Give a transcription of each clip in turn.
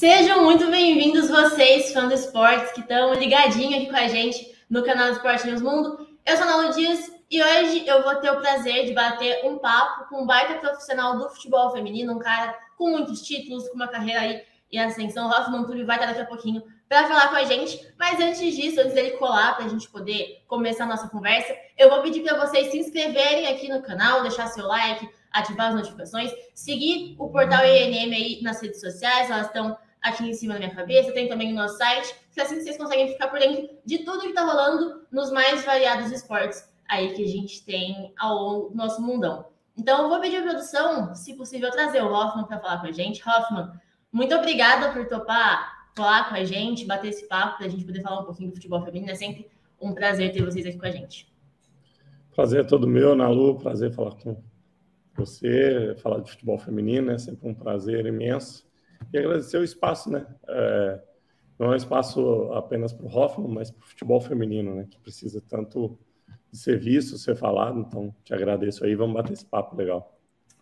Sejam muito bem-vindos vocês, fãs do esportes, que estão ligadinhos aqui com a gente no canal do Esporte News Mundo. Eu sou a Nalu Dias e hoje eu vou ter o prazer de bater um papo com um baita profissional do futebol feminino, um cara com muitos títulos, com uma carreira aí em ascensão. O Hoffman Túlio vai estar daqui a pouquinho para falar com a gente. Mas antes disso, antes dele colar, para a gente poder começar a nossa conversa, eu vou pedir para vocês se inscreverem aqui no canal, deixar seu like, ativar as notificações, seguir o portal ENM aí nas redes sociais, elas estão aqui em cima da minha cabeça, tem também o nosso site, que assim vocês conseguem ficar por dentro de tudo que está rolando nos mais variados esportes aí que a gente tem ao nosso mundão. Então, eu vou pedir a produção, se possível, trazer o Hoffman para falar com a gente. Hoffman, muito obrigada por topar falar com a gente, bater esse papo, para a gente poder falar um pouquinho do futebol feminino. É sempre um prazer ter vocês aqui com a gente. Prazer é todo meu, Nalu. Prazer falar com você, falar de futebol feminino. É sempre um prazer imenso. E agradecer o espaço, né? É, não é um espaço apenas para o Hoffman, mas para o futebol feminino, né? Que precisa tanto de ser visto, ser falado. Então, te agradeço aí. Vamos bater esse papo legal.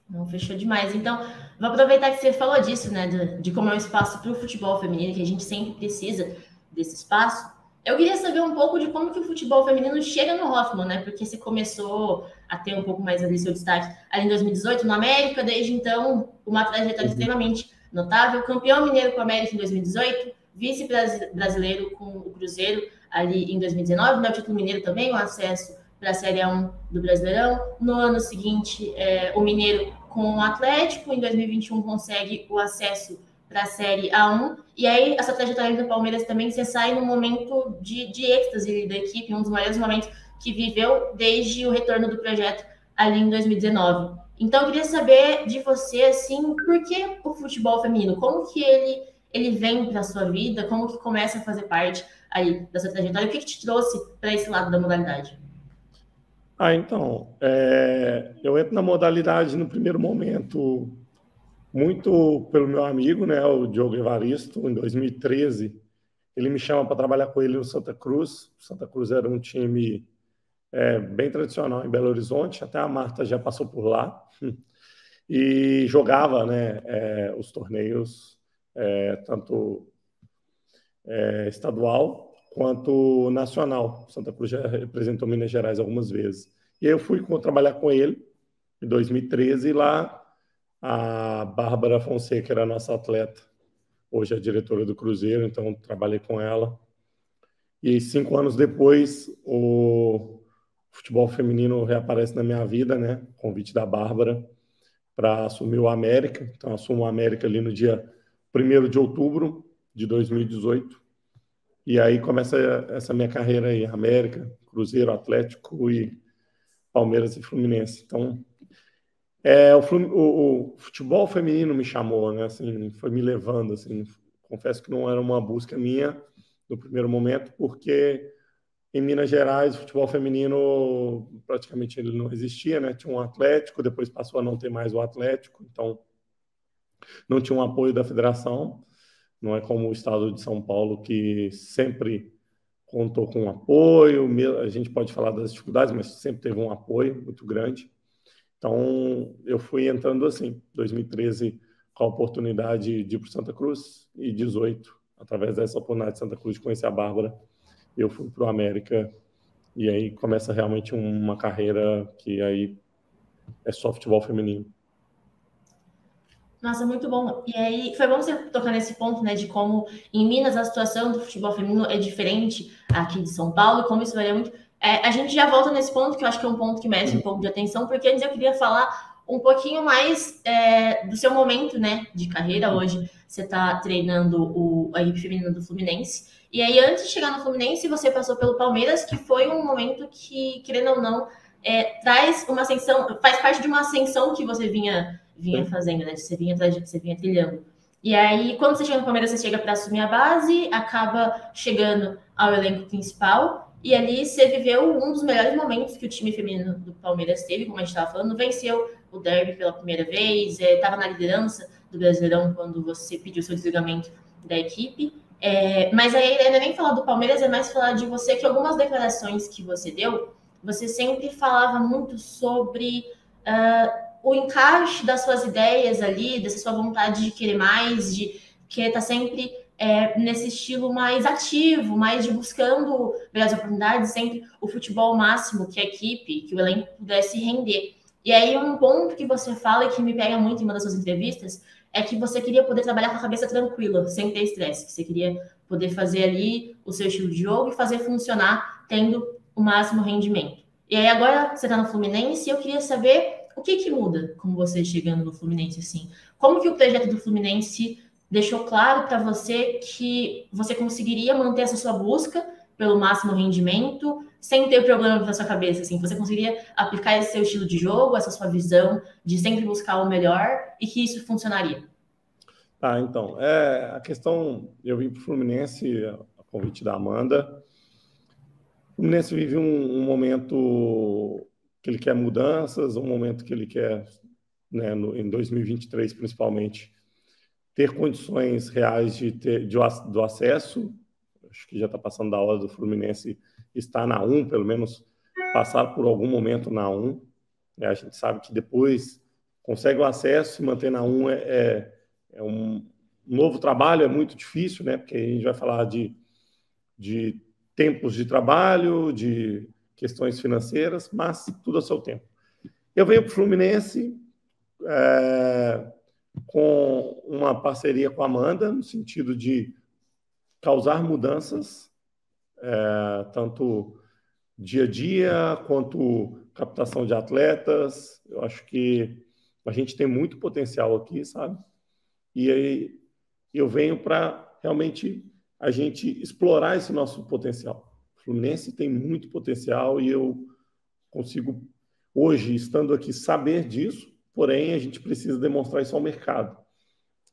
Não, fechou demais. Então, vou aproveitar que você falou disso, né? De, de como é um espaço para o futebol feminino, que a gente sempre precisa desse espaço. Eu queria saber um pouco de como que o futebol feminino chega no Hoffman, né? Porque você começou a ter um pouco mais ali seu destaque ali em 2018 no América, desde então uma trajetória uhum. extremamente notável, campeão mineiro com o América em 2018, vice-brasileiro com o Cruzeiro ali em 2019, né? o título mineiro também, o acesso para a Série A1 do Brasileirão. No ano seguinte, é, o Mineiro com o Atlético, em 2021 consegue o acesso para a Série A1. E aí, essa trajetória do Palmeiras também, você sai num momento de, de êxtase da equipe, um dos maiores momentos que viveu desde o retorno do projeto ali em 2019. Então, eu queria saber de você, assim, por que o futebol feminino? Como que ele, ele vem para a sua vida? Como que começa a fazer parte aí da sua trajetória? O que, que te trouxe para esse lado da modalidade? Ah, então, é, eu entro na modalidade no primeiro momento muito pelo meu amigo, né, o Diogo Evaristo, em 2013. Ele me chama para trabalhar com ele no Santa Cruz. Santa Cruz era um time é, bem tradicional em Belo Horizonte, até a Marta já passou por lá. E jogava né, é, os torneios, é, tanto é, estadual quanto nacional. Santa Cruz já representou Minas Gerais algumas vezes. E eu fui trabalhar com ele em 2013 e lá a Bárbara Fonseca era nossa atleta, hoje é diretora do Cruzeiro, então trabalhei com ela. E cinco anos depois, o futebol feminino reaparece na minha vida, né? Convite da Bárbara para assumir o América. Então, assumo o América ali no dia 1 de outubro de 2018. E aí começa essa minha carreira aí, América, Cruzeiro, Atlético e Palmeiras e Fluminense. Então, é, o, o, o, futebol feminino me chamou, né? Assim, foi me levando, assim. Confesso que não era uma busca minha no primeiro momento, porque em Minas Gerais o futebol feminino praticamente ele não existia, né? Tinha um Atlético, depois passou a não ter mais o Atlético, então não tinha um apoio da federação. Não é como o estado de São Paulo que sempre contou com apoio. A gente pode falar das dificuldades, mas sempre teve um apoio muito grande. Então, eu fui entrando assim, 2013 com a oportunidade de ir para Santa Cruz e 18, através dessa oportunidade de Santa Cruz de conhecer a Bárbara, eu fui para o América e aí começa realmente uma carreira que aí é só futebol feminino. Nossa, muito bom. E aí, foi bom você tocar nesse ponto, né, de como em Minas a situação do futebol feminino é diferente aqui de São Paulo, como isso varia muito. É, a gente já volta nesse ponto, que eu acho que é um ponto que merece um pouco de atenção, porque antes eu queria falar um pouquinho mais é, do seu momento, né, de carreira. Hoje você está treinando o, a equipe feminina do Fluminense. E aí, antes de chegar no Fluminense, você passou pelo Palmeiras, que foi um momento que, querendo ou não, é, traz uma ascensão, faz parte de uma ascensão que você vinha vinha fazendo, né? Você vinha, você vinha trilhando. E aí, quando você chega no Palmeiras, você chega para assumir a base, acaba chegando ao elenco principal, e ali você viveu um dos melhores momentos que o time feminino do Palmeiras teve, como a gente estava falando, venceu o derby pela primeira vez, estava é, na liderança do Brasileirão quando você pediu seu desligamento da equipe. É, mas aí, ainda nem falar do Palmeiras, é mais falar de você, que algumas declarações que você deu, você sempre falava muito sobre. Uh, o encaixe das suas ideias ali, dessa sua vontade de querer mais, de que está sempre é, nesse estilo mais ativo, mais de buscando melhores oportunidades, sempre o futebol máximo que a equipe, que o elenco pudesse render. E aí um ponto que você fala e que me pega muito em uma das suas entrevistas é que você queria poder trabalhar com a cabeça tranquila, sem ter estresse, que você queria poder fazer ali o seu estilo de jogo e fazer funcionar tendo o máximo rendimento. E aí agora você está no Fluminense e eu queria saber o que que muda com você chegando no Fluminense assim. Como que o projeto do Fluminense deixou claro para você que você conseguiria manter essa sua busca pelo máximo rendimento sem ter problema na sua cabeça, assim, você conseguiria aplicar esse seu estilo de jogo, essa sua visão de sempre buscar o melhor e que isso funcionaria? Ah, então, é, a questão, eu vim para o Fluminense, a convite da Amanda, o Fluminense vive um, um, momento que ele quer mudanças, um momento que ele quer, né, no, em 2023 principalmente, ter condições reais de ter de, do acesso. Acho que já está passando da hora do Fluminense estar na 1, pelo menos passar por algum momento na 1. É, a gente sabe que depois consegue o acesso e manter na 1 é, é, é um novo trabalho, é muito difícil, né? Porque a gente vai falar de, de tempos de trabalho, de questões financeiras, mas tudo a seu tempo. Eu venho para o Fluminense, é, com uma parceria com a Amanda, no sentido de causar mudanças, é, tanto dia a dia quanto captação de atletas. Eu acho que a gente tem muito potencial aqui, sabe? E aí eu venho para realmente a gente explorar esse nosso potencial. O Fluminense tem muito potencial e eu consigo hoje, estando aqui, saber disso porém a gente precisa demonstrar isso ao mercado.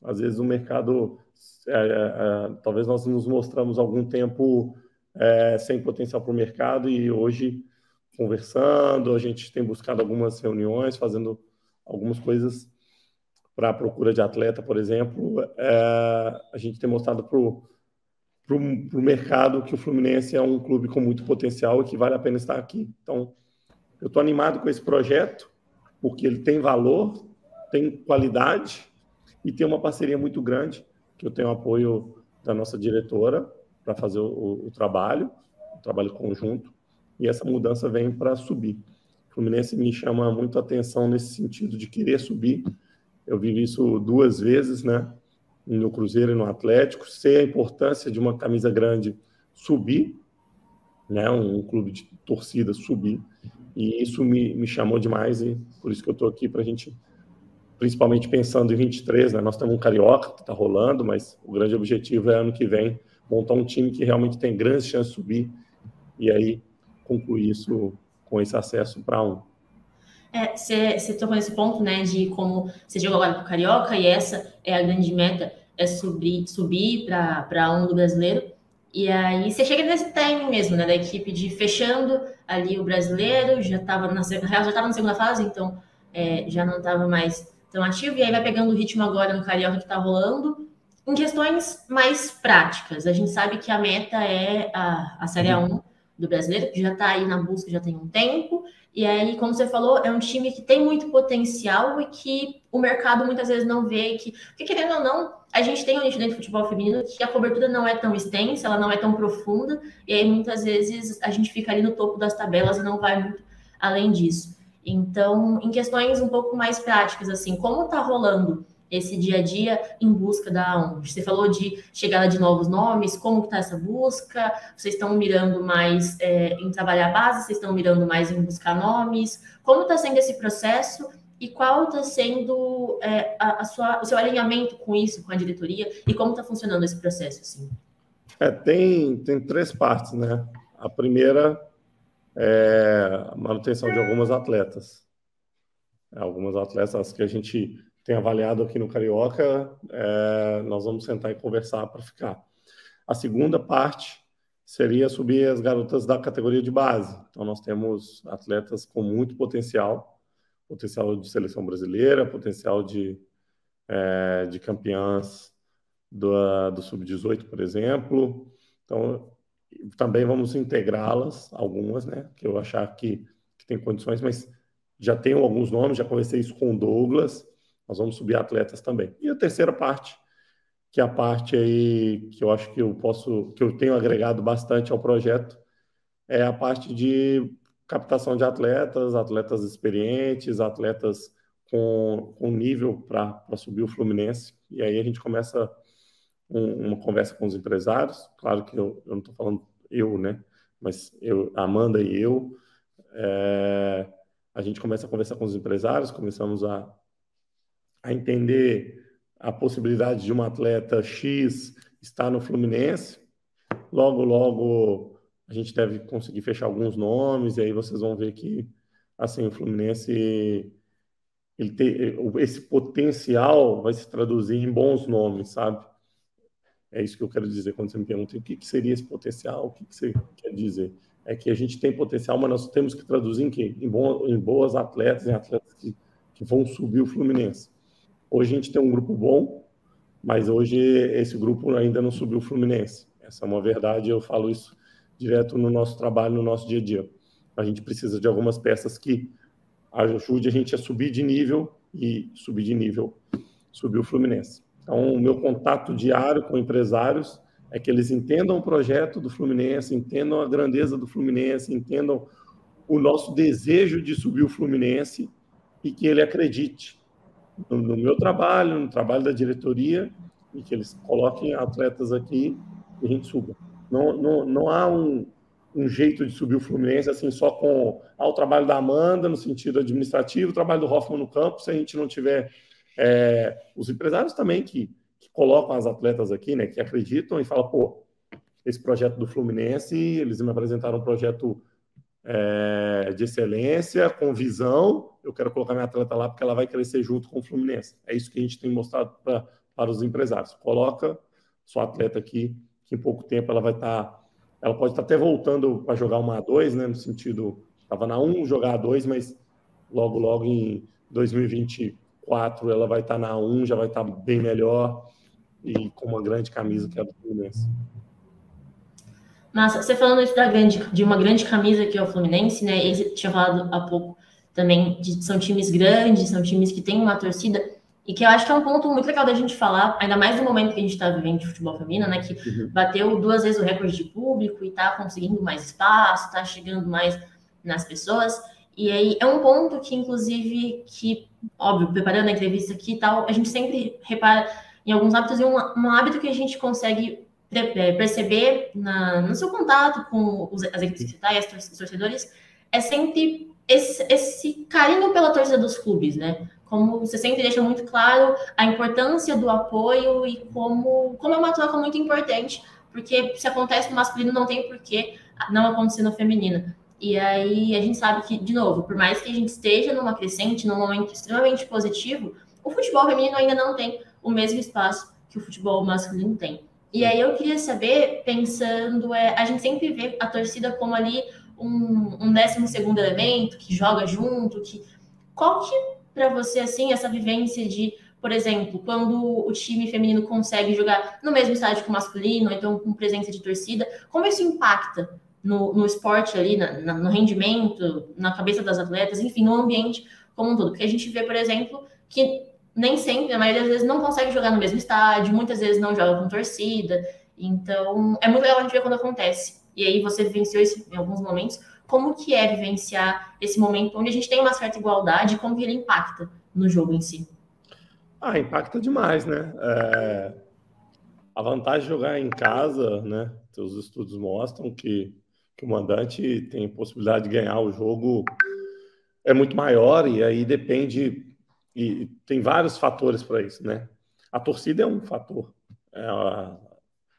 Às vezes o mercado, é, é, é talvez nós nos mostramos algum tempo é, sem potencial para o mercado e hoje conversando, a gente tem buscado algumas reuniões, fazendo algumas coisas para a procura de atleta, por exemplo, a gente tem mostrado para o mercado que o Fluminense é um clube com muito potencial e que vale a pena estar aqui. Então, eu estou animado com esse projeto porque ele tem valor, tem qualidade e tem uma parceria muito grande, que eu tenho apoio da nossa diretora para fazer o, o, trabalho, o trabalho conjunto, e essa mudança vem para subir. O Fluminense me chama muito atenção nesse sentido de querer subir. Eu vivi isso duas vezes, né? No Cruzeiro e no Atlético, sei a importância de uma camisa grande subir, né? Um, um clube de torcida subir. E isso me, me chamou demais e por isso que eu estou aqui para a gente, principalmente pensando em 23, né? Nós temos um Carioca que está rolando, mas o grande objetivo é ano que vem montar um time que realmente tem grandes chances de subir e aí concluir isso com esse acesso para um. É, você tocou nesse ponto, né, de como você jogou agora para o Carioca e essa é a grande meta, é subir, subir para um do brasileiro. E aí você chega nesse time mesmo, né, da equipe de fechando ali o brasileiro, já estava na, já na segunda fase, então é, já não estava mais tão ativo, e aí vai pegando o ritmo agora no Carioca que está rolando. Em questões mais práticas, a gente sabe que a meta é a, a Série A1 do brasileiro, que já está aí na busca já tem um tempo, e aí, como você falou, é um time que tem muito potencial e que o mercado muitas vezes não vê que, porque querendo ou não, a gente tem um nicho dentro do futebol feminino que a cobertura não é tão extensa, ela não é tão profunda, e aí muitas vezes a gente fica ali no topo das tabelas e não vai muito além disso. Então, em questões um pouco mais práticas, assim, como está rolando esse dia a dia em busca da onde? Você falou de chegada de novos nomes, como está essa busca? Vocês estão mirando mais é, em trabalhar a base? Vocês estão mirando mais em buscar nomes? Como está sendo esse processo? E qual está sendo é, a, a, sua, o seu alinhamento com isso, com a diretoria? E como está funcionando esse processo? Assim? É, tem, tem três partes, né? A primeira é manutenção de algumas atletas. Algumas atletas que a gente tem avaliado aqui no Carioca, é, nós vamos sentar e conversar para ficar. A segunda parte seria subir as garotas da categoria de base. Então, nós temos atletas com muito potencial, potencial de seleção brasileira, potencial de, é, de campeãs do, do Sub-18, por exemplo. Então, também vamos integrá-las, algumas, né, que eu achar que, que tem condições, mas já tenho alguns nomes, já conversei isso com o Douglas, nós vamos subir atletas também. E a terceira parte, que a parte aí que eu acho que eu posso, que eu tenho agregado bastante ao projeto, é a parte de captação de atletas, atletas experientes, atletas com, com nível para subir o Fluminense. E aí a gente começa um, uma conversa com os empresários. Claro que eu, eu não estou falando eu, né? Mas eu, Amanda e eu, é, a gente começa a conversar com os empresários, começamos a, a entender a possibilidade de um atleta X estar no Fluminense. Logo, logo a gente deve conseguir fechar alguns nomes, e aí vocês vão ver que assim, o Fluminense ele tem, esse potencial vai se traduzir em bons nomes, sabe? É isso que eu quero dizer quando você me pergunta o que, que seria esse potencial, o que, que você quer dizer. É que a gente tem potencial, mas nós temos que traduzir em quê? Em, em boas atletas, em atletas que, que vão subir o Fluminense. Hoje a gente tem um grupo bom, mas hoje esse grupo ainda não subiu o Fluminense. Essa é uma verdade, eu falo isso direto no nosso trabalho, no nosso dia a dia. A gente precisa de algumas peças que ajude a gente a subir de nível e subir de nível, subir o Fluminense. Então, o meu contato diário com empresários é que eles entendam o projeto do Fluminense, entendam a grandeza do Fluminense, entendam o nosso desejo de subir o Fluminense e que ele acredite no, no meu trabalho, no trabalho da diretoria e que eles coloquem atletas aqui e a gente suba. Não, não, não há um, um jeito de subir o Fluminense assim só com ah, o trabalho da Amanda no sentido administrativo, o trabalho do Hoffman no campo, se a gente não tiver é, os empresários também que, que, colocam as atletas aqui, né, que acreditam e falam, pô, esse projeto do Fluminense, eles me apresentaram um projeto é, de excelência, com visão, eu quero colocar minha atleta lá porque ela vai crescer junto com o Fluminense. É isso que a gente tem mostrado pra, para os empresários. Coloca sua atleta aqui, que em pouco tempo ela vai estar tá ela pode estar até voltando para jogar uma A2, né? No sentido, estava na 1 jogar A2, mas logo, logo em 2024 ela vai estar na 1, já vai estar bem melhor e com uma grande camisa que é a do Fluminense. Massa, você falando isso da grande, de uma grande camisa que é o Fluminense, né? Ele tinha falado há pouco também de são times grandes, são times que têm uma torcida. E que eu acho que é um ponto muito legal da gente falar, ainda mais no momento que a gente está vivendo de futebol feminino, né? Que uhum. bateu duas vezes o recorde de público e está conseguindo mais espaço, está chegando mais nas pessoas. E aí é um ponto que, inclusive, que, óbvio, preparando a entrevista aqui e tal, a gente sempre repara em alguns hábitos, e um, um hábito que a gente consegue é, perceber na, no seu contato com os, as equipes que tá, e os torcedores, é sempre esse, esse carinho pela torcida dos clubes, né? como você sempre deixa muito claro a importância do apoio e como, como é uma troca muito importante, porque se acontece no masculino, não tem por que não acontecer no feminino. E aí a gente sabe que, de novo, por mais que a gente esteja numa crescente, num momento extremamente positivo, o futebol feminino ainda não tem o mesmo espaço que o futebol masculino tem. E aí eu queria saber, pensando, é, a gente sempre vê a torcida como ali um, um décimo segundo elemento, que joga junto, que qual que para você, assim, essa vivência de, por exemplo, quando o time feminino consegue jogar no mesmo estádio que o masculino, então com presença de torcida, como isso impacta no, no esporte ali, na, na, no rendimento, na cabeça das atletas, enfim, no ambiente como um todo? Porque a gente vê, por exemplo, que nem sempre, a maioria das vezes, não consegue jogar no mesmo estádio, muitas vezes não joga com torcida. Então, é muito legal a gente ver quando acontece. E aí você vivenciou isso em alguns momentos como que é vivenciar esse momento onde a gente tem uma certa igualdade, como que ele impacta no jogo em si? Ah, impacta demais, né? É... A vantagem de jogar em casa, né? Os estudos mostram que, que o mandante tem possibilidade de ganhar o jogo é muito maior e aí depende e tem vários fatores para isso, né? A torcida é um fator. É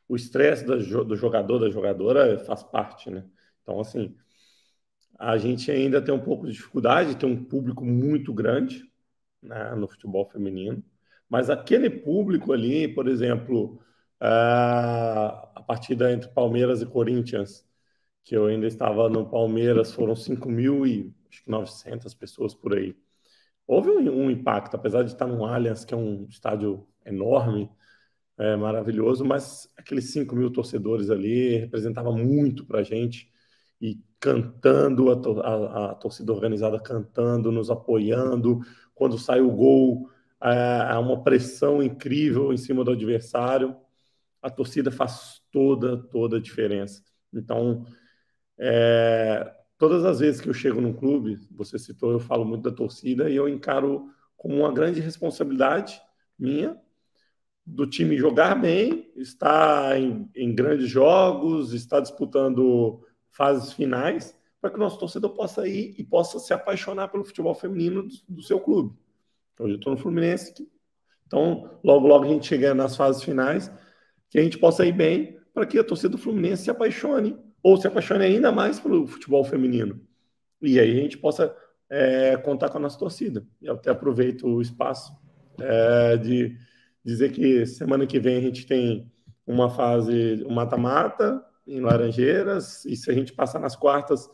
o estresse do jogador, da jogadora faz parte, né? Então, assim, a gente ainda tem um pouco de dificuldade, tem um público muito grande né, no futebol feminino, mas aquele público ali, por exemplo, a partida entre Palmeiras e Corinthians, que eu ainda estava no Palmeiras, foram 5.900 pessoas por aí. Houve um impacto, apesar de estar no Allianz, que é um estádio enorme, é, maravilhoso, mas aqueles 5 mil torcedores ali representava muito para a gente e cantando, a, a, a, torcida organizada cantando, nos apoiando. Quando sai o gol, há uma pressão incrível em cima do adversário. A torcida faz toda, toda a diferença. Então, é, todas as vezes que eu chego num clube, você citou, eu falo muito da torcida e eu encaro como uma grande responsabilidade minha do time jogar bem, estar em, em grandes jogos, estar disputando fases finais, para que o nosso torcedor possa ir e possa se apaixonar pelo futebol feminino do, do seu clube. Hoje eu estou no Fluminense, então logo, logo a gente chega nas fases finais, que a gente possa ir bem para que a torcida do Fluminense se apaixone, ou se apaixone ainda mais pelo futebol feminino. E aí a gente possa é, contar com a nossa torcida. E até aproveito o espaço é, de dizer que semana que vem a gente tem uma fase, um mata-mata em Laranjeiras, e se a gente passar nas quartas,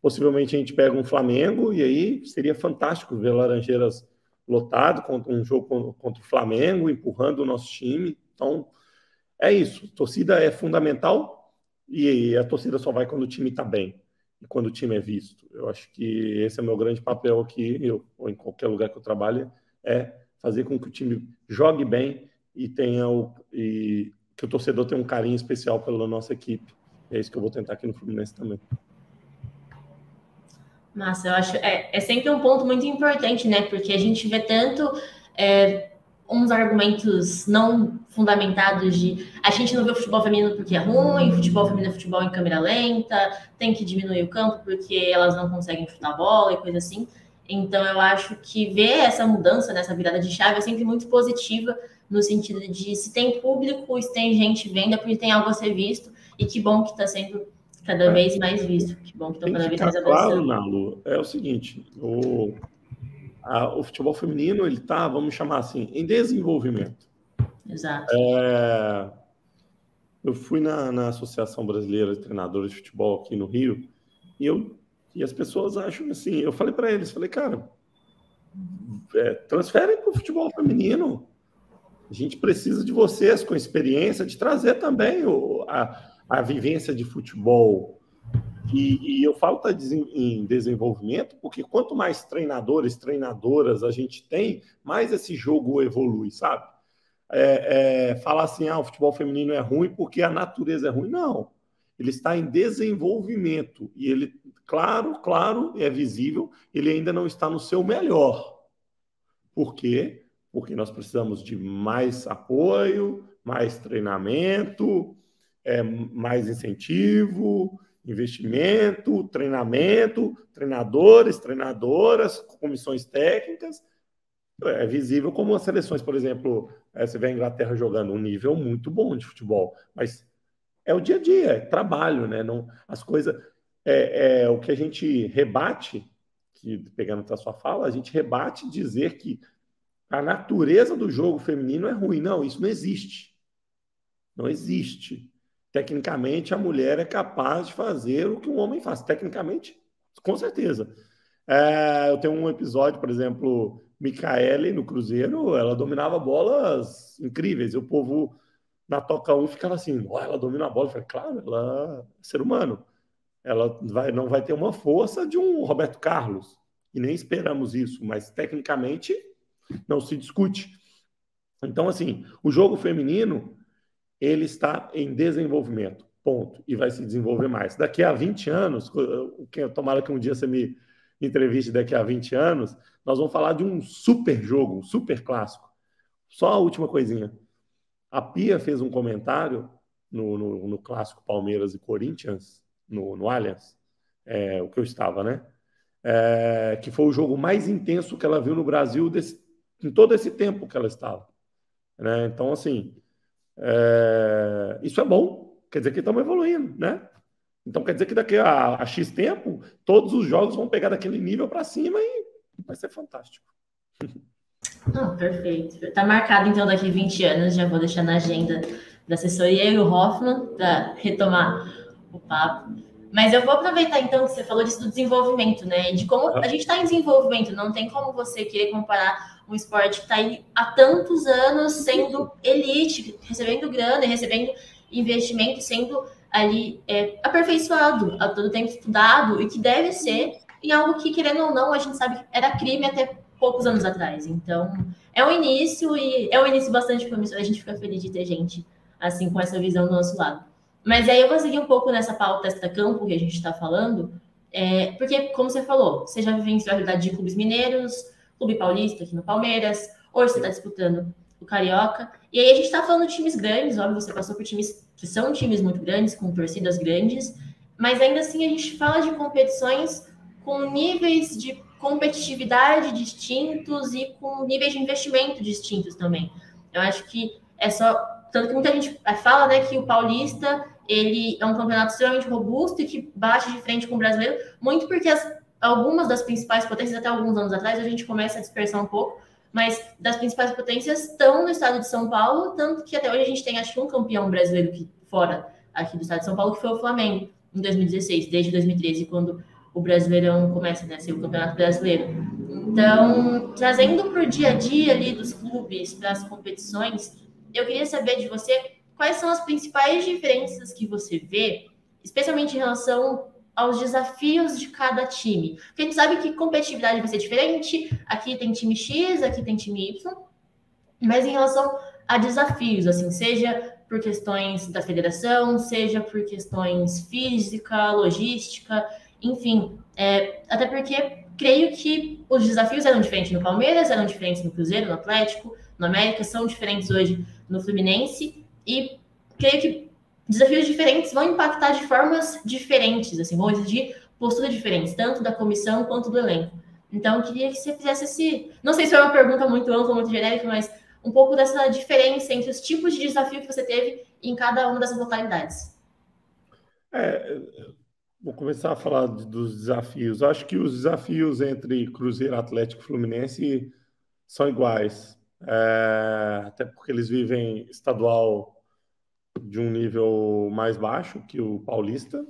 possivelmente a gente pega um Flamengo, e aí seria fantástico ver Laranjeiras lotado contra um jogo contra o Flamengo, empurrando o nosso time. Então, é isso. Torcida é fundamental e a torcida só vai quando o time está bem e quando o time é visto. Eu acho que esse é o meu grande papel aqui, eu, ou em qualquer lugar que eu trabalhe, é fazer com que o time jogue bem e tenha o, e que o torcedor tenha um carinho especial pela nossa equipe. É isso que eu vou tentar aqui no Fluminense também. Massa, eu acho é, é sempre um ponto muito importante, né? Porque a gente vê tanto é, uns argumentos não fundamentados de a gente não vê o futebol feminino porque é ruim, futebol feminino é futebol em câmera lenta, tem que diminuir o campo porque elas não conseguem chutar a bola e coisa assim. Então, eu acho que ver essa mudança, nessa virada de chave, é sempre muito positiva, no sentido de se tem público, se tem gente vendo, é porque tem algo a ser visto, e que bom que está sendo cada é. vez mais visto. Que bom que estão cada vez mais avançando. Claro, é o seguinte, o, a, o futebol feminino, ele está, vamos chamar assim, em desenvolvimento. Exato. É, eu fui na, na Associação Brasileira de Treinadores de Futebol aqui no Rio, e eu e as pessoas acham assim. Eu falei para eles, falei, cara, é, transferem para o futebol feminino. A gente precisa de vocês com experiência de trazer também o, a, a vivência de futebol. E, e eu falo tá em desenvolvimento porque quanto mais treinadores, treinadoras a gente tem, mais esse jogo evolui, sabe? É, é, falar assim, ah, o futebol feminino é ruim porque a natureza é ruim. Não ele está em desenvolvimento e ele, claro, claro, é visível, ele ainda não está no seu melhor. Por quê? Porque nós precisamos de mais apoio, mais treinamento, é, mais incentivo, investimento, treinamento, treinadores, treinadoras, comissões técnicas. É visível como as seleções, por exemplo, é, você vê a Inglaterra jogando um nível muito bom de futebol, mas é o dia a dia, é trabalho, né? Não, as coisas. É, é o que a gente rebate, que pegando a sua fala, a gente rebate dizer que a natureza do jogo feminino é ruim. Não, isso não existe. Não existe. Tecnicamente, a mulher é capaz de fazer o que um homem faz. Tecnicamente, com certeza. É, eu tenho um episódio, por exemplo, Micaele no Cruzeiro, ela dominava bolas incríveis. E o povo na toca 1 ficava assim, oh, ela domina a bola. Eu falei, claro, ela é ser humano. Ela vai, não vai ter uma força de um Roberto Carlos. E nem esperamos isso, mas tecnicamente não se discute. Então, assim, o jogo feminino, ele está em desenvolvimento, ponto. E vai se desenvolver mais. Daqui a 20 anos, tomara que um dia você me entreviste daqui a 20 anos, nós vamos falar de um super jogo, um super clássico. Só a última coisinha. A Pia fez um comentário no, no, no clássico Palmeiras e Corinthians, no, no Allianz, é, o que eu estava, né? É, que foi o jogo mais intenso que ela viu no Brasil desse, em todo esse tempo que ela estava. Né? Então, assim, é, isso é bom, quer dizer que estamos evoluindo, né? Então, quer dizer que daqui a, a X tempo, todos os jogos vão pegar daquele nível para cima e vai ser fantástico. Ah, perfeito. Está marcado, então, daqui 20 anos, já vou deixar na agenda da assessoria e o Hoffman para retomar o papo. Mas eu vou aproveitar, então, que você falou disso do desenvolvimento, né? De como a gente está em desenvolvimento, não tem como você querer comparar um esporte que está aí há tantos anos sendo elite, recebendo grana recebendo investimento, sendo ali é, aperfeiçoado, a todo tempo estudado e que deve ser, e algo que, querendo ou não, a gente sabe que era crime até poucos anos atrás. Então, é um início e é um início bastante promissor. A gente fica feliz de ter gente assim com essa visão do nosso lado. Mas aí eu vou seguir um pouco nessa pauta extra-campo que a gente está falando, é, porque, como você falou, você já vivenciou a realidade de clubes mineiros, Clube Paulista aqui no Palmeiras, hoje você está disputando o Carioca. E aí a gente está falando de times grandes, óbvio, você passou por times que são times muito grandes, com torcidas grandes, mas ainda assim a gente fala de competições com níveis de competitividade distintos e com níveis de investimento distintos também. Eu acho que é só tanto que muita gente fala, né, que o paulista ele é um campeonato extremamente robusto e que bate de frente com o brasileiro, muito porque as, algumas das principais potências até alguns anos atrás a gente começa a dispersar um pouco, mas das principais potências estão no estado de São Paulo, tanto que até hoje a gente tem acho que um campeão brasileiro que fora aqui do estado de São Paulo que foi o Flamengo em 2016, desde 2013 quando o Brasileirão começa né, a ser o Campeonato Brasileiro. Então, trazendo para o dia a dia ali dos clubes, para as competições, eu queria saber de você quais são as principais diferenças que você vê, especialmente em relação aos desafios de cada time. Porque a gente sabe que competitividade vai ser diferente, aqui tem time X, aqui tem time Y, mas em relação a desafios, assim, seja por questões da federação, seja por questões física, logística, enfim, é, até porque creio que os desafios eram diferentes no Palmeiras, eram diferentes no Cruzeiro, no Atlético, no América, são diferentes hoje no Fluminense, e creio que desafios diferentes vão impactar de formas diferentes, assim, vão exigir posturas diferentes, tanto da comissão quanto do elenco. Então, eu queria que você fizesse esse. Não sei se foi uma pergunta muito ampla, muito genérica, mas um pouco dessa diferença entre os tipos de desafio que você teve em cada uma dessas localidades. É, Vou começar a falar dos desafios. Acho que os desafios entre Cruzeiro, Atlético e Fluminense são iguais. É, até porque eles vivem estadual de um nível mais baixo que o paulista.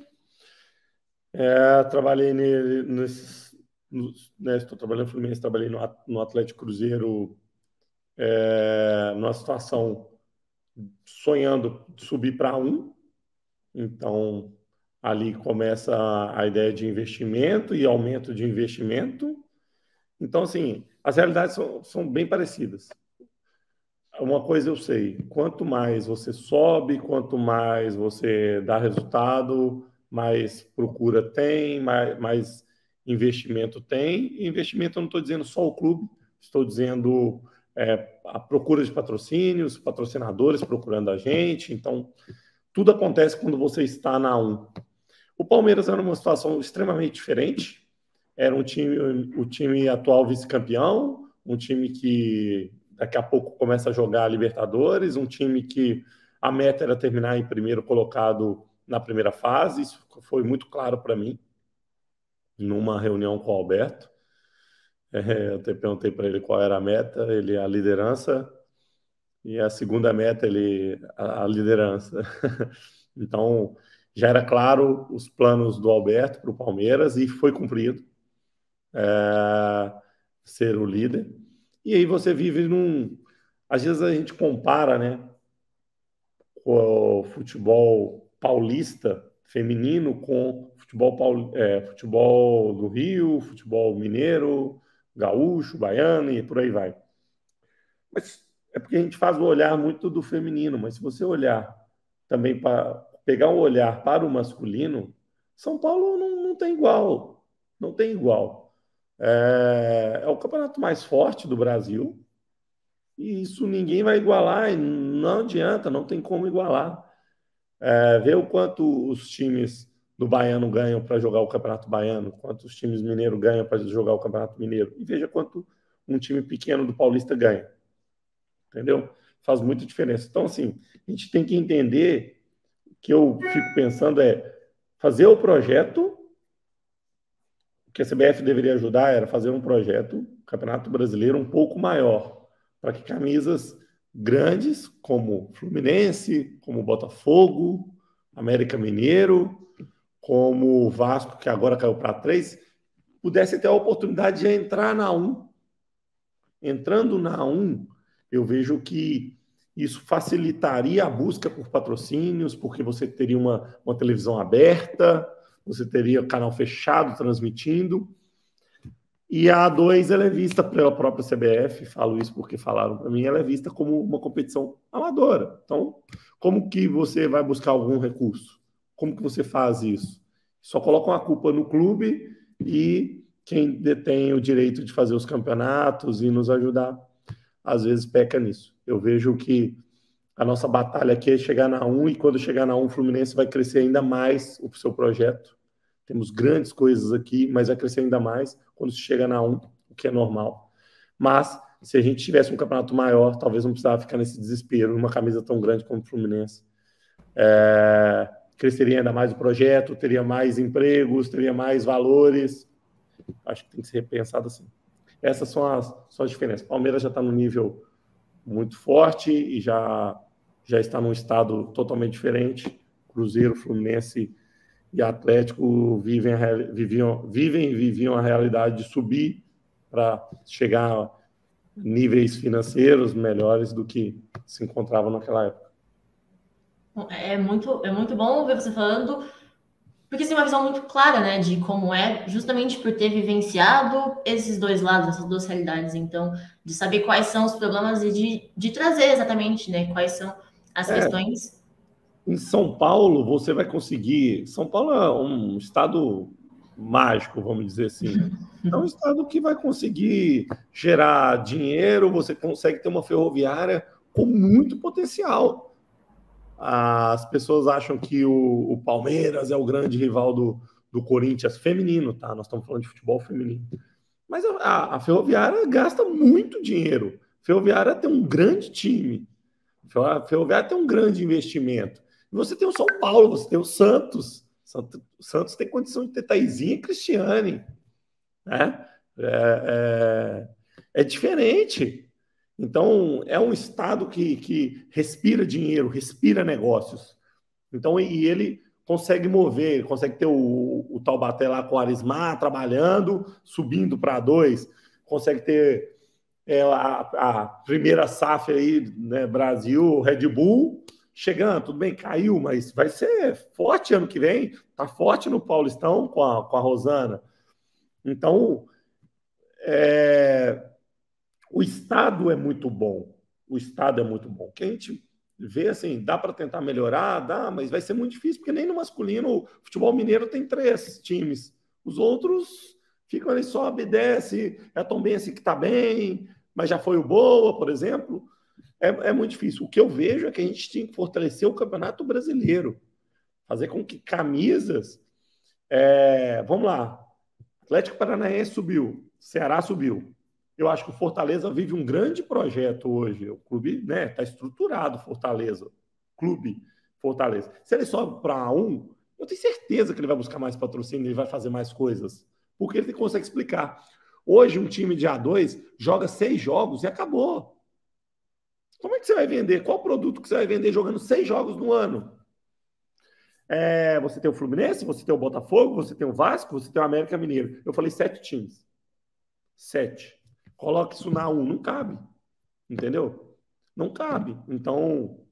É, trabalhei nele, nesses, né, estou trabalhando no Fluminense, trabalhei no, no Atlético Cruzeiro é, numa situação sonhando subir para um. Então, ali começa a ideia de investimento e aumento de investimento. Então, assim, as realidades são, são bem parecidas. Uma coisa eu sei: quanto mais você sobe, quanto mais você dá resultado, mais procura tem, mais, mais investimento tem. Investimento eu não estou dizendo só o clube, estou dizendo é, a procura de patrocínios, patrocinadores procurando a gente. Então, tudo acontece quando você está na 1. O Palmeiras era uma situação extremamente diferente. Era um time, o time atual vice-campeão, um time que daqui a pouco começa a jogar a Libertadores, um time que a meta era terminar em primeiro colocado na primeira fase. Isso foi muito claro para mim numa reunião com o Alberto. É, eu até perguntei para ele qual era a meta, ele a liderança e a segunda meta ele a, a liderança. então já era claro os planos do Alberto para o Palmeiras e foi cumprido é, ser o líder. E aí você vive num. Às vezes a gente compara, né? O futebol paulista feminino com futebol, paul... é, futebol do Rio, futebol mineiro, gaúcho, baiano e por aí vai. Mas é porque a gente faz o olhar muito do feminino, mas se você olhar também para pegar um olhar para o masculino, São Paulo não, não tem igual. Não tem igual. É, é, o campeonato mais forte do Brasil. E isso ninguém vai igualar. E não adianta, não tem como igualar. É, ver o quanto os times do Baiano ganham para jogar o Campeonato Baiano, quanto os times mineiros ganham para jogar o Campeonato Mineiro. E veja quanto um time pequeno do Paulista ganha. Entendeu? Faz muita diferença. Então, assim, a gente tem que entender que eu fico pensando é fazer o projeto. Que a CBF deveria ajudar era fazer um projeto, Campeonato Brasileiro, um pouco maior, para que camisas grandes, como Fluminense, como Botafogo, América Mineiro, como Vasco, que agora caiu para três, pudesse ter a oportunidade de entrar na 1. Entrando na 1, eu vejo que isso facilitaria a busca por patrocínios, porque você teria uma, uma televisão aberta, você teria canal fechado transmitindo. E a A2 ela é vista pela própria CBF, falo isso porque falaram para mim, ela é vista como uma competição amadora. Então, como que você vai buscar algum recurso? Como que você faz isso? Só colocam a culpa no clube e quem detém o direito de fazer os campeonatos e nos ajudar, às vezes peca nisso. Eu vejo que a nossa batalha aqui é chegar na 1 e quando chegar na 1 o Fluminense vai crescer ainda mais o seu projeto temos grandes coisas aqui, mas vai crescer ainda mais quando se chega na 1, o que é normal. Mas, se a gente tivesse um campeonato maior, talvez não precisava ficar nesse desespero, numa camisa tão grande como o Fluminense. É, cresceria ainda mais o projeto, teria mais empregos, teria mais valores. Acho que tem que ser repensado assim. Essas são as, são as diferenças. Palmeiras já está no nível muito forte e já, já está num estado totalmente diferente. Cruzeiro, Fluminense e Atlético vivem, viviam, vivem e viviam a realidade de subir para chegar a níveis financeiros melhores do que se encontravam naquela época. É muito, é muito bom ver você falando, porque tem uma visão muito clara, né, de como é, justamente por ter vivenciado esses dois lados, essas duas realidades, então, de saber quais são os problemas e de, de trazer exatamente, né, quais são as é. questões em São Paulo, você vai conseguir. São Paulo é um estado mágico, vamos dizer assim. É um estado que vai conseguir gerar dinheiro, você consegue ter uma ferroviária com muito potencial. As pessoas acham que o, o Palmeiras é o grande rival do, do Corinthians feminino, tá? Nós estamos falando de futebol feminino. Mas a, a Ferroviária gasta muito dinheiro. A Ferroviária tem um grande time. A Ferroviária tem um grande investimento. Você tem o São Paulo, você tem o Santos. O Santos tem condição de ter Taizinha e Cristiane. Né? É, é, é, diferente. Então, é um Estado que, que respira dinheiro, respira negócios. Então, e ele consegue mover, consegue ter o, o Taubaté lá com o Arismar trabalhando, subindo para dois, consegue ter é, a, a, primeira SAF aí, né, Brasil, Red Bull, chegando, tudo bem, caiu, mas vai ser forte ano que vem, tá forte no Paulistão com a, com a Rosana. Então, é, o Estado é muito bom, o Estado é muito bom. Que a gente vê assim, dá para tentar melhorar, dá, mas vai ser muito difícil, porque nem no masculino, o futebol mineiro tem três times, os outros ficam ali, sobe, desce, é tão bem assim que tá bem, mas já foi o Boa, por exemplo é, é muito difícil. O que eu vejo é que a gente tinha que fortalecer o campeonato brasileiro, fazer com que camisas. É, vamos lá. Atlético Paranaense subiu, Ceará subiu. Eu acho que o Fortaleza vive um grande projeto hoje. O clube está né, tá estruturado, Fortaleza. Clube Fortaleza. Se ele sobe para um, eu tenho certeza que ele vai buscar mais patrocínio, ele vai fazer mais coisas. Porque ele consegue explicar. Hoje, um time de A2 joga seis jogos e acabou. Como é que você vai vender? Qual produto que você vai vender jogando seis jogos no ano? É, você tem o Fluminense, você tem o Botafogo, você tem o Vasco, você tem o América Mineiro. Eu falei sete times. Sete. Coloque isso na um. Não cabe. Entendeu? Não cabe. Então,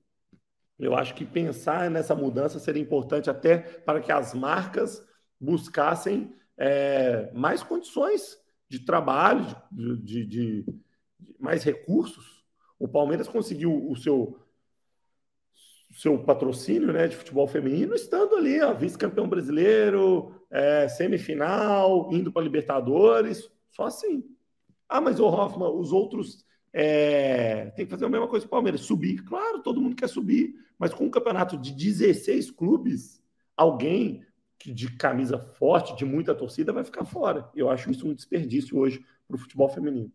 eu acho que pensar nessa mudança seria importante até para que as marcas buscassem é, mais condições de trabalho, de, de, de, de mais recursos o Palmeiras conseguiu o seu seu patrocínio né, de futebol feminino, estando ali, vice-campeão brasileiro, é, semifinal, indo para Libertadores, só assim. Ah, mas o Hoffman, os outros é, tem que fazer a mesma coisa que o Palmeiras, subir. Claro, todo mundo quer subir, mas com um campeonato de 16 clubes, alguém que de camisa forte, de muita torcida, vai ficar fora. Eu acho isso um desperdício hoje para o futebol feminino.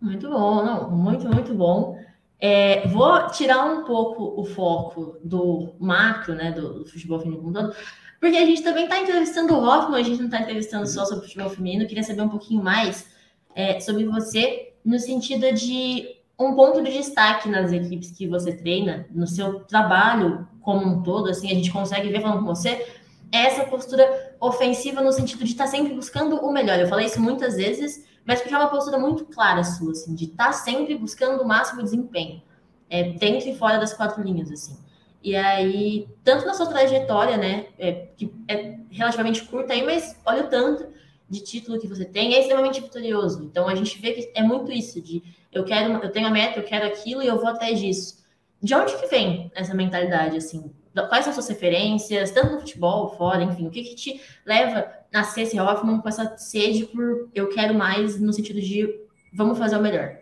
Muito bom, não, muito, muito bom. É, vou tirar um pouco o foco do macro, né, do, do futebol feminino como todo, porque a gente também está entrevistando o Hoffman, a gente não está entrevistando só sobre futebol feminino, queria saber um pouquinho mais é, sobre você, no sentido de um ponto de destaque nas equipes que você treina, no seu trabalho como um todo, assim, a gente consegue ver falando com você, é essa postura ofensiva no sentido de estar tá sempre buscando o melhor. Eu falei isso muitas vezes, mas porque é uma postura muito clara sua, assim, de estar tá sempre buscando o máximo desempenho, é, dentro e fora das quatro linhas, assim. E aí, tanto na sua trajetória, né, é, que é relativamente curta aí, mas olha o tanto de título que você tem é extremamente vitorioso. Então a gente vê que é muito isso de eu quero, eu tenho a meta, eu quero aquilo e eu vou atrás disso. De onde que vem essa mentalidade assim? Quais são suas referências, tanto no futebol, fora, enfim, o que, que te leva a ser esse Hoffman com essa sede por eu quero mais no sentido de vamos fazer o melhor?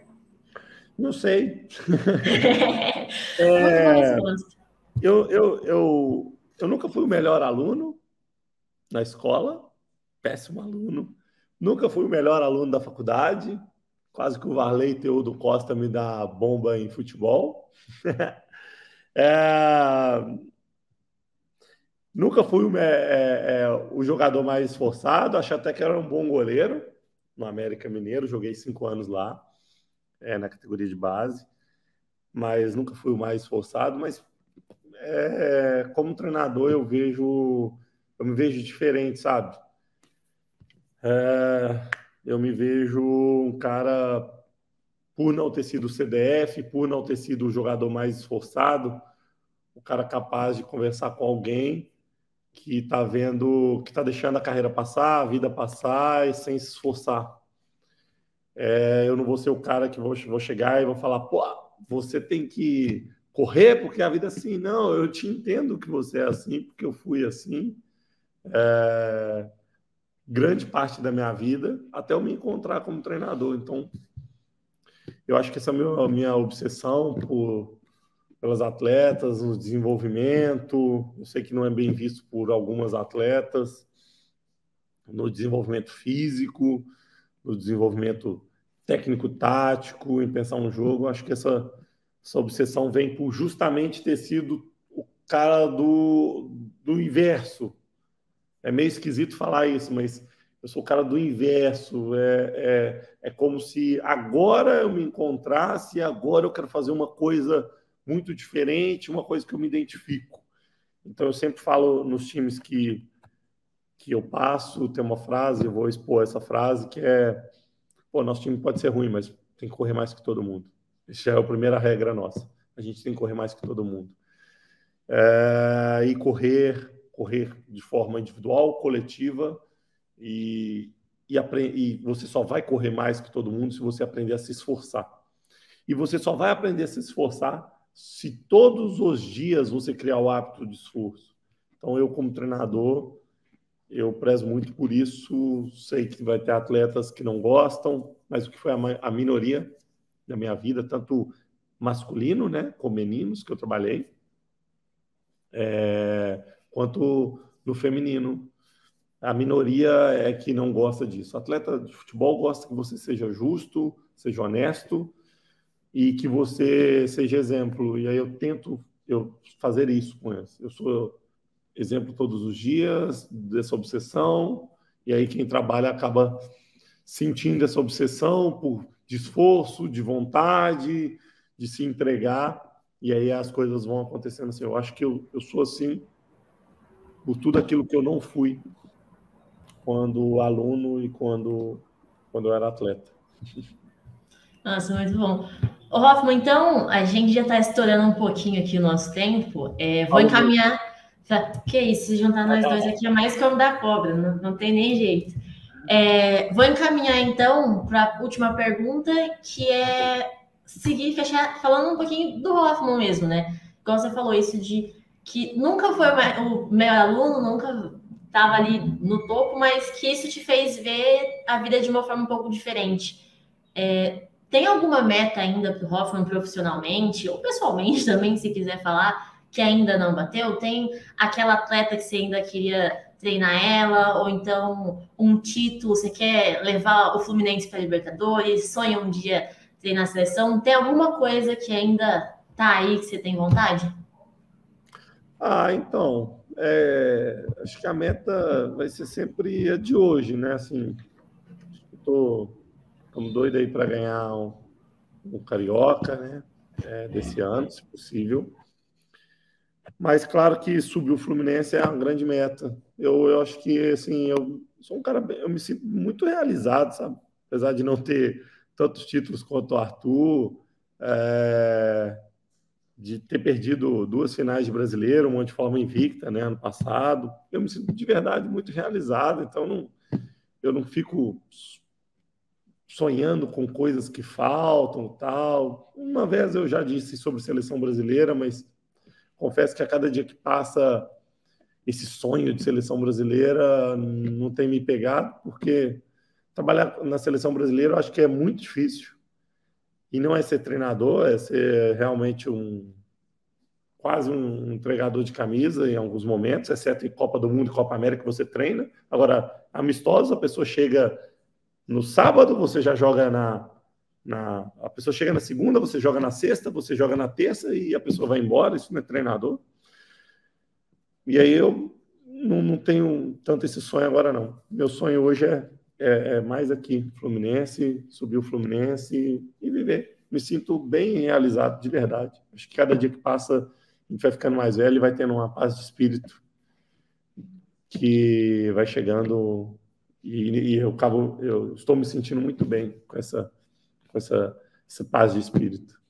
Não sei. é, eu, eu, eu, eu nunca fui o melhor aluno na escola, péssimo aluno. Nunca fui o melhor aluno da faculdade, quase que o Varley Teodo Costa me dá bomba em futebol. é, nunca fui o, é, é, o, jogador mais esforçado, acho até que era um bom goleiro no América Mineiro, joguei cinco anos lá, é, na categoria de base, mas nunca fui o mais esforçado, mas é, como treinador eu vejo eu me vejo diferente, sabe? É, eu me vejo um cara, por não ter sido CDF, por não ter sido o jogador mais esforçado, o cara capaz de conversar com alguém que está vendo, que está deixando a carreira passar, a vida passar e sem se esforçar. É, eu não vou ser o cara que vou, vou chegar e vou falar, pô, você tem que correr porque a vida é assim. Não, eu te entendo que você é assim, porque eu fui assim. É, grande parte da minha vida até eu me encontrar como treinador. Então, eu acho que essa é a minha, a minha obsessão por, pelas atletas, o desenvolvimento. Eu sei que não é bem visto por algumas atletas, no desenvolvimento físico, no desenvolvimento técnico-tático, em pensar um jogo. Acho que essa, essa obsessão vem por justamente ter sido o cara do, do inverso é meio esquisito falar isso, mas eu sou o cara do inverso. É, é, é como se agora eu me encontrasse agora eu quero fazer uma coisa muito diferente, uma coisa que eu me identifico. Então eu sempre falo nos times que, que eu passo, tem uma frase, eu vou expor essa frase, que é: pô, nosso time pode ser ruim, mas tem que correr mais que todo mundo. Essa é a primeira regra nossa. A gente tem que correr mais que todo mundo. É, e correr correr de forma individual, coletiva e, e, e você só vai correr mais que todo mundo se você aprender a se esforçar. E você só vai aprender a se esforçar se todos os dias você criar o hábito de esforço. Então, eu, como treinador, eu prezo muito por isso. Sei que vai ter atletas que não gostam, mas o que foi a, minoria da minha vida, tanto masculino, né, com meninos que eu trabalhei, é, quanto no feminino. A minoria é que não gosta disso. O atleta de futebol gosta que você seja justo, seja honesto e que você seja exemplo. E aí eu tento eu fazer isso com eles. Eu sou exemplo todos os dias dessa obsessão, e aí quem trabalha acaba sentindo essa obsessão por de esforço, de vontade, de se entregar, e aí as coisas vão acontecendo assim. Eu acho que eu, eu sou assim por tudo aquilo que eu não fui quando aluno e quando, quando eu era atleta. Nossa, muito bom. Ô, Hoffman, então, a gente já está estourando um pouquinho aqui o nosso tempo. É, vou encaminhar. Que isso, se juntar nós dois aqui é mais como da cobra, não, não tem nem jeito. É, vou encaminhar então para a última pergunta, que é seguir, fechar, falando um pouquinho do Hoffman mesmo, né? Como você falou, isso de que nunca foi o melhor aluno, nunca estava ali no topo, mas que isso te fez ver a vida de uma forma um pouco diferente. É, tem alguma meta ainda para o Hoffman profissionalmente, ou pessoalmente também, se quiser falar, que ainda não bateu? Tem aquela atleta que você ainda queria treinar ela, ou então um título, você quer levar o Fluminense para Libertadores, sonha um dia treinar a seleção? Tem alguma coisa que ainda tá aí que você tem vontade? Ah, então, é, acho que a meta vai ser sempre a de hoje, né? Assim, estou doido aí para ganhar um, um, Carioca, né? É, desse ano, se possível. Mas claro que subir o Fluminense é uma grande meta. Eu, eu acho que assim, eu sou um cara, eu me sinto muito realizado, sabe? Apesar de não ter tantos títulos quanto o Arthur, é, de ter perdido duas finais de brasileiro, uma de forma invicta, né, ano passado. Eu me sinto de verdade muito realizado, então não, eu não fico sonhando com coisas que faltam, tal. Uma vez eu já disse sobre seleção brasileira, mas confesso que a cada dia que passa esse sonho de seleção brasileira não tem me pegado, porque trabalhar na seleção brasileira eu acho que é muito difícil. E não é ser treinador, é ser realmente um quase um entregador de camisa em alguns momentos, exceto em Copa do Mundo e Copa América que você treina. Agora, amistosa, a pessoa chega no sábado, você já joga na, na. A pessoa chega na segunda, você joga na sexta, você joga na terça e a pessoa vai embora. Isso não é treinador. E aí eu não, não tenho tanto esse sonho agora, não. Meu sonho hoje é, é, é mais aqui, Fluminense, subir o Fluminense e viver. Me sinto bem realizado, de verdade. Acho que cada dia que passa, a gente vai ficando mais velho e vai tendo uma paz de espírito que vai chegando e, e eu acabo, eu estou me sentindo muito bem com essa, com essa, essa paz de espírito.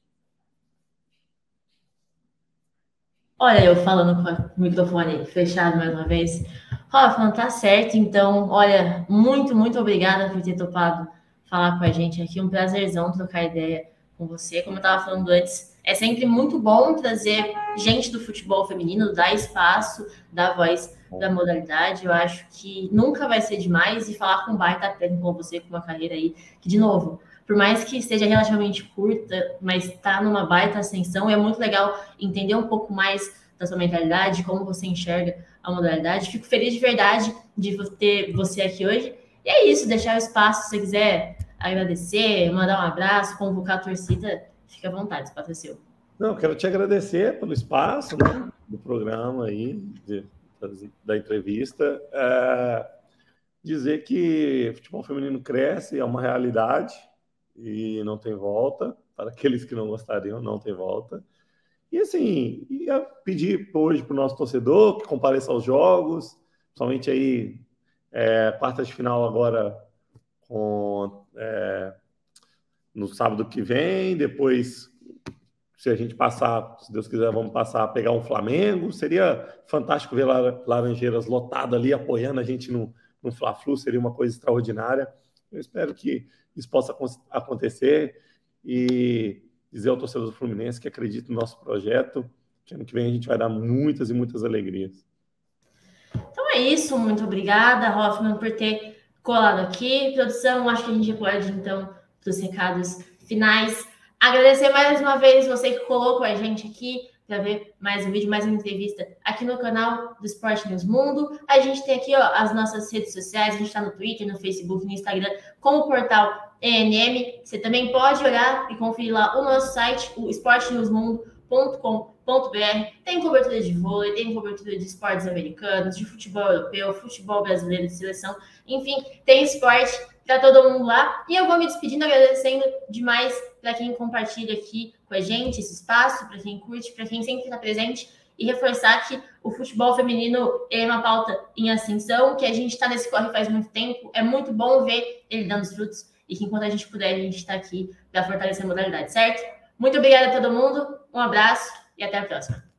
Olha, eu falando com o microfone fechado mais uma vez. Hoffman, tá certo. Então, olha, muito, muito obrigada por ter topado falar com a gente aqui. Um prazerzão trocar ideia com você. Como eu estava falando antes, é sempre muito bom trazer gente do futebol feminino, dar espaço, dar voz da modalidade. Eu acho que nunca vai ser demais e falar com um baita técnico como você, com uma carreira aí, que, de novo, por mais que esteja relativamente curta, mas está numa baita ascensão, é muito legal entender um pouco mais da sua mentalidade, como você enxerga a modalidade. Fico feliz de verdade de ter você aqui hoje. E é isso, deixar o espaço, se você quiser agradecer, mandar um abraço, convocar a torcida, fique à vontade, espaço é seu. Não, quero te agradecer pelo espaço né, do programa aí, de, da entrevista. É, dizer que futebol feminino cresce, é uma realidade e não tem volta. Para aqueles que não gostariam, não tem volta. E assim, ia pedir hoje para o nosso torcedor que compareça aos jogos, somente aí, é, de final agora com, é, no sábado que vem, depois se a gente passar, se Deus quiser, vamos passar a pegar um Flamengo. Seria fantástico ver Laranjeiras lotado ali, apoiando a gente no, no Fla-Flu, seria uma coisa extraordinária. Eu espero que isso possa acontecer e dizer ao torcedor do Fluminense que acredita no nosso projeto, que ano que vem a gente vai dar muitas e muitas alegrias. Então é isso, muito obrigada, Hoffman, por ter colado aqui. Produção, acho que a gente pode, então, para os recados finais. Agradecer mais uma vez você que colocou a gente aqui para ver mais um vídeo, mais uma entrevista aqui no canal do Esporte News Mundo. A gente tem aqui ó, as nossas redes sociais, a gente está no Twitter, no Facebook, no Instagram, com o portal ENM. Você também pode olhar e conferir lá o nosso site, o esportenewsmundo.com.br. Tem cobertura de vôlei, tem cobertura de esportes americanos, de futebol europeu, futebol brasileiro de seleção. Enfim, tem esporte para todo mundo lá. E eu vou me despedindo, agradecendo demais para quem compartilha aqui com a gente esse espaço, para quem curte, para quem sempre está presente e reforçar que o futebol feminino é uma pauta em ascensão, que a gente está nesse corre faz muito tempo. É muito bom ver ele dando os frutos e que enquanto a gente puder, a gente está aqui para fortalecer a modalidade, certo? Muito obrigada a todo mundo, um abraço e até a próxima.